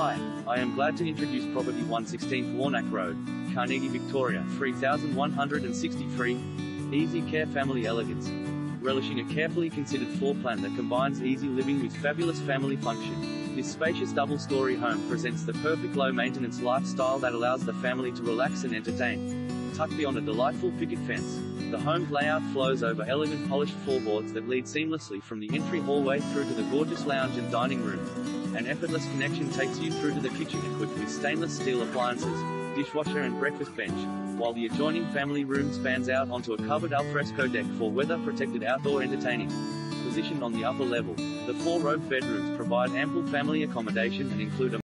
Hi, I am glad to introduce property 116 Woornack Road, Carnegie, Victoria 3163. Easy Care Family Elegance. Relishing a carefully considered floor plan that combines easy living with fabulous family function. This spacious double-story home presents the perfect low-maintenance lifestyle that allows the family to relax and entertain. Tucked beyond a delightful picket fence, the home's layout flows over elegant polished floorboards that lead seamlessly from the entry hallway through to the gorgeous lounge and dining room. An effortless connection takes you through to the kitchen equipped with stainless steel appliances, dishwasher and breakfast bench, while the adjoining family room spans out onto a covered alfresco deck for weather-protected outdoor entertaining. Positioned on the upper level, the four robed bedrooms provide ample family accommodation and include a